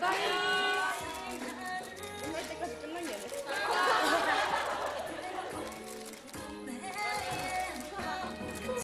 Bye.